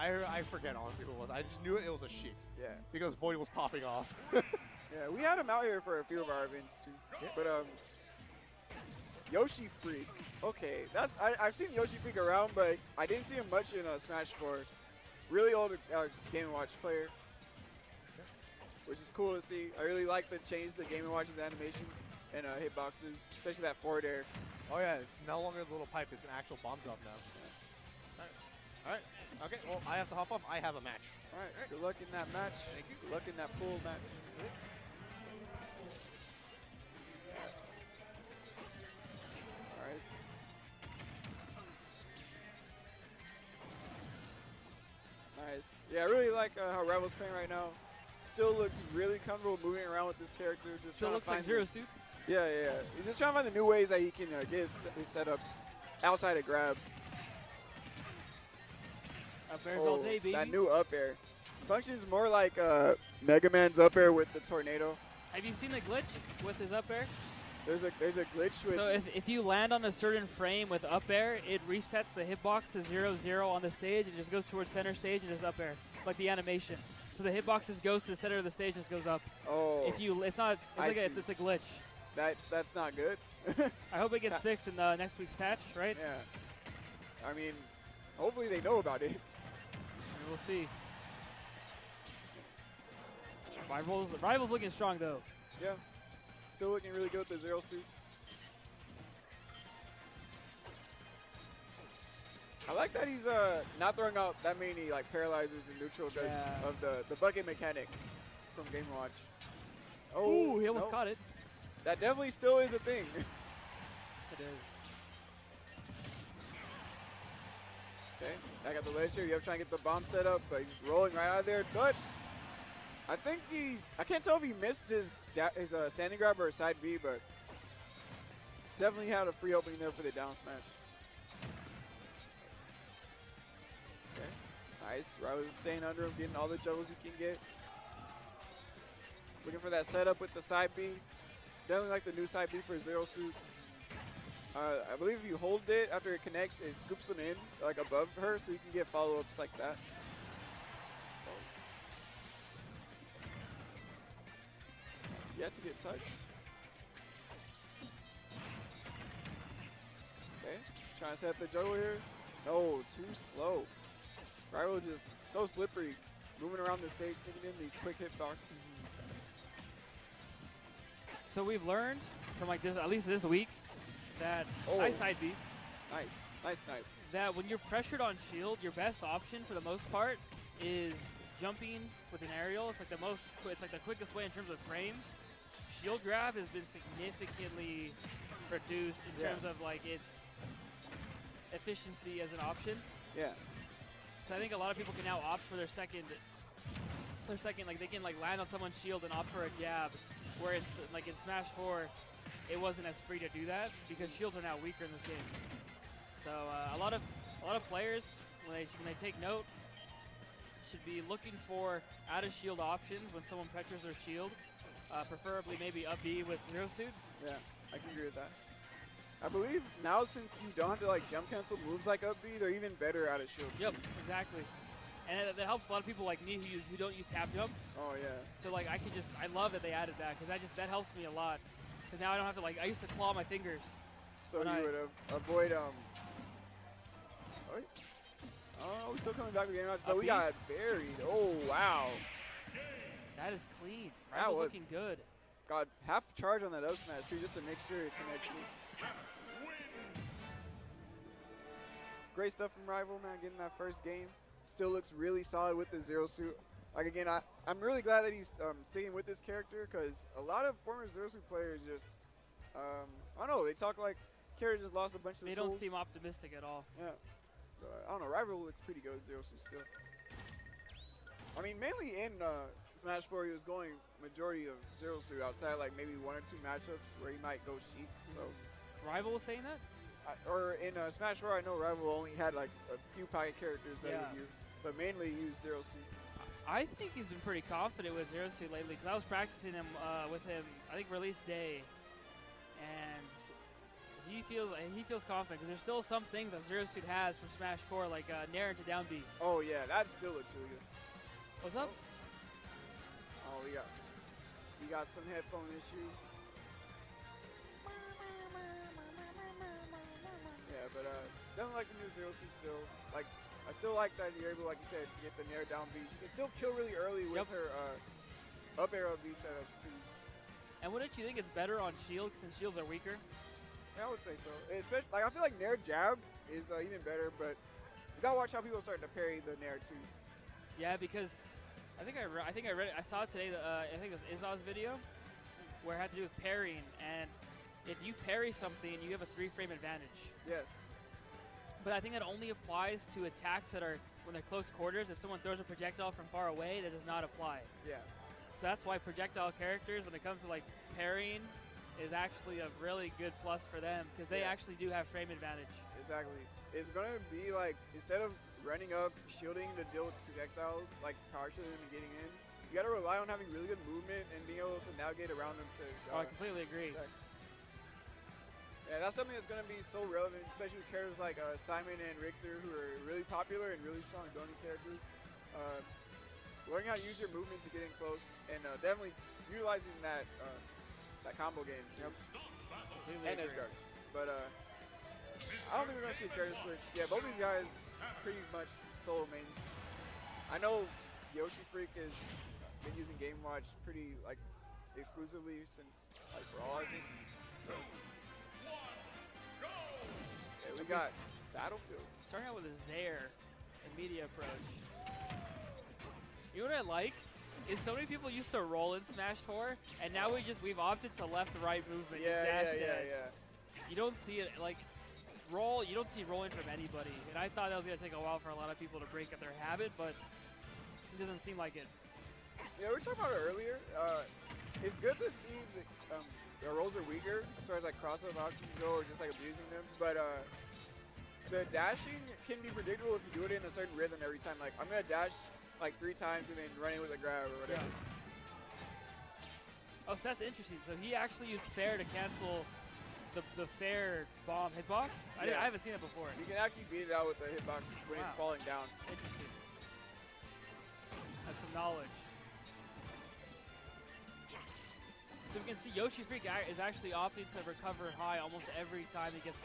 I I forget honestly who it was. I just knew it, it was a sheep Yeah. because Void was popping off. Yeah, we had him out here for a few of our events too. Yeah. But um, Yoshi Freak. Okay, that's I, I've seen Yoshi Freak around, but I didn't see him much in uh, Smash 4. Really old uh, Game Watch player, which is cool to see. I really like the change to Game & Watch's animations and uh, hitboxes, especially that forward air. oh yeah, it's no longer the little pipe; it's an actual bomb drop now. All right. All right. Okay. Well, I have to hop off. I have a match. All right, good luck in that match. Thank you. Good luck in that pool match. All right. Nice. Yeah, I really like uh, how Rival's playing right now. Still looks really comfortable moving around with this character. Just Still looks like Zero Suit. Yeah, yeah, yeah. He's just trying to find the new ways that he can uh, get his, his setups outside of grab. Up airs all Oh, day, baby. That new up air functions more like uh, Mega Man's up air with the tornado. Have you seen the glitch with his up air? There's a there's a glitch with it. So if, if you land on a certain frame with up air, it resets the hitbox to zero zero on the stage and just goes towards center stage and just up air, like the animation. So the hitbox just goes to the center of the stage and just goes up. oh If you, it's not, it's like a, it's, it's a glitch. that's that's not good. I hope it gets fixed in the next week's patch, right? yeah, I mean, hopefully they know about it. We'll see. Rivals, rivals looking strong though. Yeah, still looking really good with the zero suit. I like that he's uh not throwing out that many like paralyzers and neutral because Yeah. of the the bucket mechanic from Game Watch. Ooh, he almost nope. caught it. That definitely still is a thing. It is. Okay, I got the ledge here. You have to try and get the bomb set up, but he's rolling right out of there. But I think he, I can't tell if he missed his his uh, standing grab or a side B, but definitely had a free opening there for the down smash. Okay, nice. Ryder's staying under him, getting all the juggles he can get. Looking for that setup with the side B. Definitely like the new side B for Zero Suit. Uh, I believe if you hold it after it connects, it scoops them in like above her, so you can get follow-ups like that. Yet to get touched. Okay, trying to set the juggle here. No, too slow. Rival just so slippery, moving around the stage, thinking in these quick hit boxes. So we've learned from like this, at least this week, that Oh. nice side B, Nice, nice snipe. that when you're pressured on shield, your best option for the most part is jumping with an aerial. It's like the most, it's like the quickest way in terms of frames. Shield grab has been significantly reduced in Yeah. terms of like its efficiency as an option. Yeah, So I think a lot of people can now opt for their second, their second like they can like land on someone's shield and opt for a jab, where it's like in Smash 4, it wasn't as free to do that because shields are now weaker in this game. So uh, a lot of a lot of players when they when they take note should be looking for out of shield options when someone pressures their shield, uh, preferably maybe up B with zero suit. yeah, I can agree with that. I believe now since you don't have to like jump cancel moves like up B, they're even better out of shield. Yep, exactly. And that, that helps a lot of people like me who use who don't use tap jump. Oh yeah. So like I could just I love that they added that because that just that helps me a lot. Because now I don't have to like I used to claw my fingers. So you I- would have avoid um. Oh, oh, we're still coming back with game match, but we got buried. Oh wow, That is clean. That That was was- looking good. got half charge on that up smash too, just to make sure it connects. Great stuff from Rival, man. Getting that first game. Still looks really solid with the zero suit. Like again, I, I'm really glad that he's um, sticking with this character because a lot of former zero suit players just, um, I don't know, they talk like character just lost a bunch of They the don't tools. seem optimistic at all. Yeah. But, I don't know. Rival looks pretty good with Zero Suit still. I mean, mainly in uh, Smash 4, he was going majority of Zero Suit outside like maybe one or two matchups where he might go Sheik. So, Rival was saying that. I, or in uh, Smash 4, I know Rival only had like a few pocket characters that Yeah. he used, but mainly he used Zero Suit. I think he's been pretty confident with Zero Suit lately because I was practicing him uh, with him. I think release day, and he feels he feels confident because there's still some things that Zero Suit has from Smash 4, like uh, Nair into down B. Oh yeah, that's still looks really good. What's up? Oh, we got we got some headphone issues. Yeah, but uh, definitely like the new Zero Suit still. Like, I still like that you're able, like you said, to get the Nair down B. She can still kill really early with Yep. her uh, up arrow B setups too. And wouldn't you think it's better on Shield since Shields are weaker? Yeah, I would say so. Especially, like I feel like Nair jab is uh, even better, but you gotta watch how people start to parry the Nair too. Yeah, because I think I re- I think I read it. I saw it today. Uh, I think it was Izaw's video where it had to do with parrying, and if you parry something, you have a three frame advantage. Yes. But I think that only applies to attacks that are when they're close quarters. If someone throws a projectile from far away, that does not apply. Yeah. So that's why projectile characters, when it comes to like parrying, is actually a really good plus for them because they Yeah. actually do have frame advantage. Exactly. It's gonna be like instead of running up, shielding to deal with projectiles, like power shielding and getting in, you gotta rely on having really good movement and being able to navigate around them to. Oh, Uh, I completely agree. attack. Yeah, that's something that's gonna be so relevant, especially with characters like uh, Simon and Richter, who are really popular and really strong zoning characters. Uh, learning how to use your movement to get in close, and uh, definitely utilizing that uh, that combo game too. Completely and edge guard. But uh, I don't think we're gonna see a character switch. Yeah, both these guys pretty much solo mains. I know Yoshi Freak has been using Game Watch pretty like exclusively since like Brawl, I think. So yeah, we got Battlefield. Starting out with a Zair immediate approach. You know what I like? Is so many people used to roll in Smash 4, and now we just we've opted to left-right movement. Yeah, dash yeah, yeah, yeah. You don't see it like roll. You don't see rolling from anybody, and I thought that was gonna take a while for a lot of people to break up their habit, but it doesn't seem like it. Yeah, we were talking about it earlier. Uh, it's good to see the, um, the rolls are weaker as far as like crossover options go, or just like abusing them. But uh, the dashing can be predictable if you do it in a certain rhythm every time. Like I'm gonna dash like three times and then run in with a grab or whatever. Oh, so that's interesting. So he actually used fair to cancel the the fair bomb hitbox. I, didn't, Yeah. I haven't seen it before. You can actually beat it out with the hitbox when it's falling down. Interesting. That's some knowledge. So we can see Yoshi Freak is actually opting to recover high almost every time he gets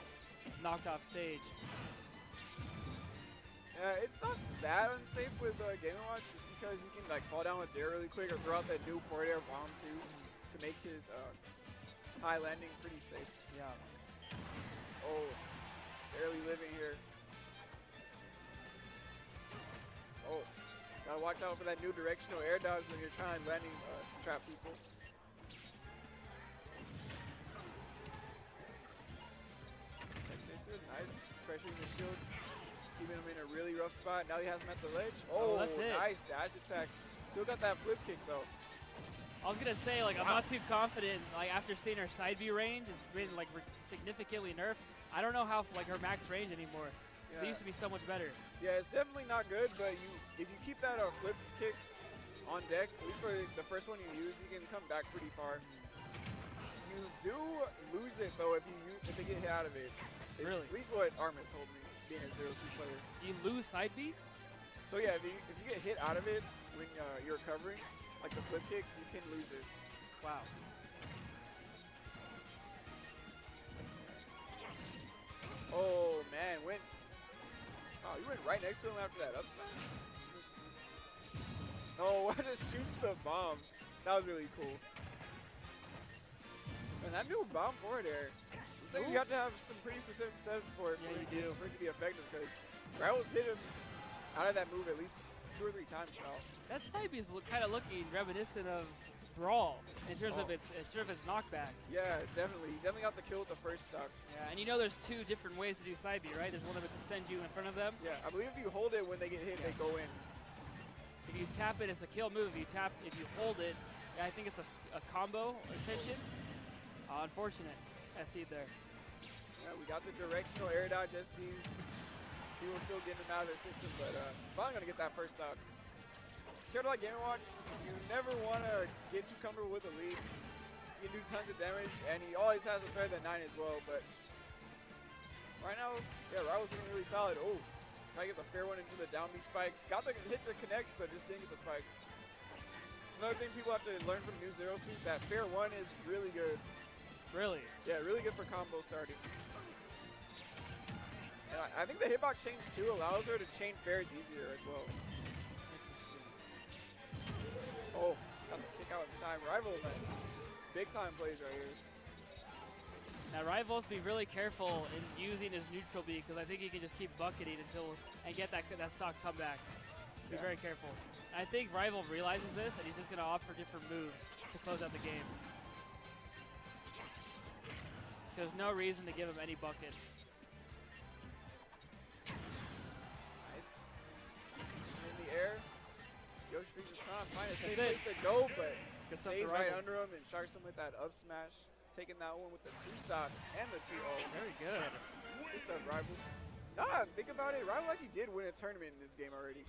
knocked off stage. Uh, it's not that unsafe with uh, Game Watch just because you can like fall down with air really quick or throw out that new forward air bomb too to make his uh, high landing pretty safe. Yeah. Oh, barely living here. Oh, gotta watch out for that new directional air dodge when you're trying landing uh, trap people. Pressuring the shield, keeping him in a really rough spot. Now he has him at the ledge. Oh, Oh, that's it. nice dash attack. Still got that flip kick though. I was gonna say like I'm not too confident. Like after seeing her side B range it's been like significantly nerfed. I don't know how like her max range anymore. Yeah. used to be so much better. Yeah, it's definitely not good, but you if you keep that uh, flip kick on deck, at least for the first one you use, you can come back pretty far. You do lose it though if you if they get hit out of it. It's Really? At least what Armin told me, being a zero C player. You lose side B? So yeah, if you, if you get hit out of it when uh, you're recovering, like the flip kick, you can lose it. Wow. Oh man, went. Oh, you went right next to him after that up smash. Oh, what just shoots the bomb. That was really cool. And that new bomb forward air. You have to have some pretty specific setups for it, Yeah, for, you it do. for it to be effective because Rivals hit him out of that move at least two or three times now. That side B is look, kind of looking reminiscent of Brawl in terms of Oh. its in terms of its knockback. Yeah, definitely. He definitely got the kill with the first stock. Yeah, and you know there's two different ways to do side B, right? There's one that sends you in front of them. Yeah, I believe if you hold it when they get hit, they go in. If you tap it, it's a kill move. If you tap, if you hold it, I think it's a combo extension. Uh, unfortunate, SD there. Yeah, we got the directional air dodge SDs. People still getting them out of their system, but uh, finally gonna get that first stock. Care to like Game Watch? You never want to get too comfortable with the lead. You can do tons of damage, and he always has a better than nine as well. But right now, yeah, Rival's looking really solid. Oh, try to get the fair one into the down B spike. Got the hit to connect, but just didn't get the spike. Another thing people have to learn from New Zero Suit, that fair one is really good. Really? Yeah, really good for combo starting. And I, I think the hitbox change too allows her to chain fairs easier as well. Oh, got the kick out in time. Rival, man. Big time plays right here. Now Rivals be really careful in using his neutral B because I think he can just keep bucketing until and get that that stock comeback. Be Yeah. very careful. I think Rival realizes this and he's just gonna opt for different moves to close out the game. There's no reason to give him any bucket. Nice. In the air. Yoshi Freak just trying to find a safe place to go, but stays right under him and sharks him with that up smash. Taking that one with the two stock and the two oh. Very good. Good stuff, Rival. Nah, think about it. Rival actually did win a tournament in this game already.